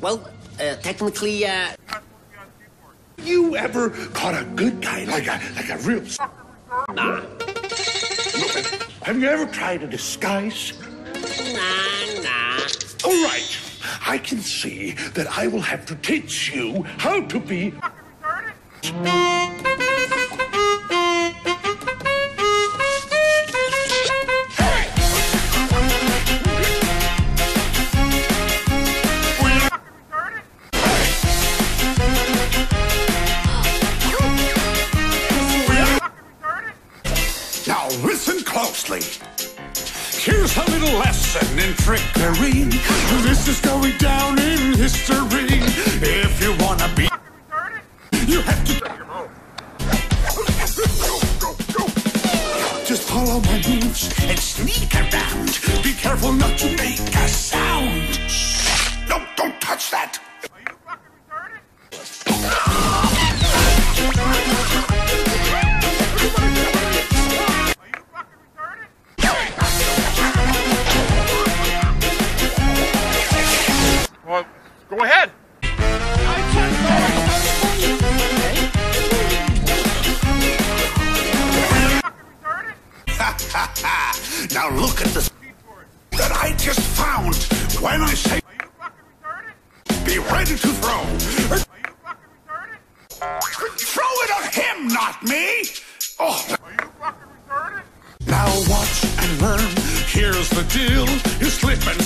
Well, uh, technically, uh, You ever caught a good guy like a like a real? nah. Have you ever tried a disguise? Nah, nah. All right, I can see that I will have to teach you how to be. Closely. Here's a little lesson in trickery. This is going down in history. If you wanna be, you have to. Just follow my moves and sneak around. Go ahead. now look at this that I just found. When I say Are you fucking returning? be ready to throw, Are you fucking returning? throw it at him, not me. Oh. Are you fucking returning? Now watch and learn. Here's the deal: you slip and